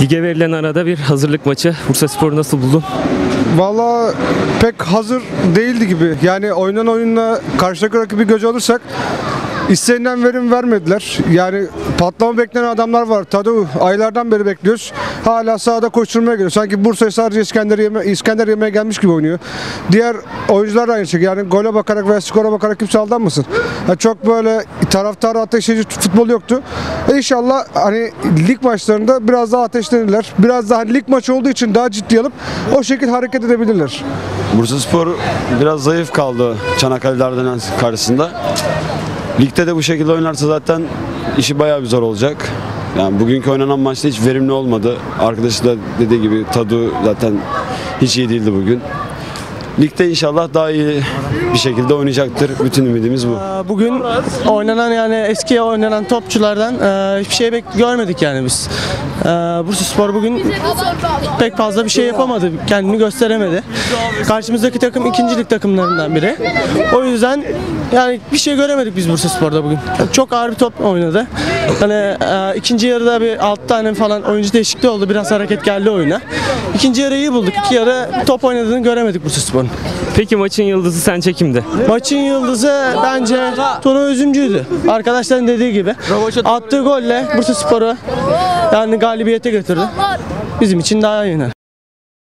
Lige verilen arada bir hazırlık maçı. Bursa Spor'u nasıl buldun? Valla pek hazır değildi gibi. Yani oynanan oyunla karşıdaki rakibi göze alırsak istenilen verim vermediler. Yani patlama beklenen adamlar var. Tadu aylardan beri bekliyoruz. Hala sahada koşturmaya geliyor. Sanki Bursa'ya sadece İskender, yeme İskender yemeye gelmiş gibi oynuyor. Diğer oyuncular da aynı şekilde. Yani gole bakarak veya skora bakarak kimse aldanmasın. Ya çok böyle taraftarı ateşleyici futbol yoktu. E İnşallah hani lig maçlarında biraz daha ateşlenirler. Biraz daha hani lig maçı olduğu için daha ciddi alıp o şekilde hareket edebilirler. Bursaspor biraz zayıf kaldı Çanakkale Dardanel karşısında. Ligde de bu şekilde oynarsa zaten işi bayağı bir zor olacak. Yani bugünkü oynanan maçta hiç verimli olmadı. Arkadaşı da dediği gibi Tadu zaten hiç iyi değildi bugün. Ligde inşallah daha iyi bir şekilde oynayacaktır. Bütün ümidimiz bu. Ee, Bugün oynanan yani eski oynanan topçulardan e, hiçbir şey görmedik yani biz. Ee, Bursaspor bugün pek fazla bir şey yapamadı, kendini gösteremedi. Karşımızdaki takım ikinci lig takımlarından biri. O yüzden yani bir şey göremedik biz Bursaspor'da bugün. Çok ağır bir top oynadı. Hani e, ikinci yarıda bir 6 tane falan oyuncu değişikliği oldu. Biraz hareket geldi oyuna. İkinci yarı iyi bulduk. İki yarı top oynadığını göremedik Bursaspor'un. Peki maçın yıldızı sence kimdi? Maçın yıldızı bence Tuna Üzümcü'ydü. Arkadaşların dediği gibi. Attığı golle Bursa Sporu yani galibiyete götürdü. Bizim için daha iyi.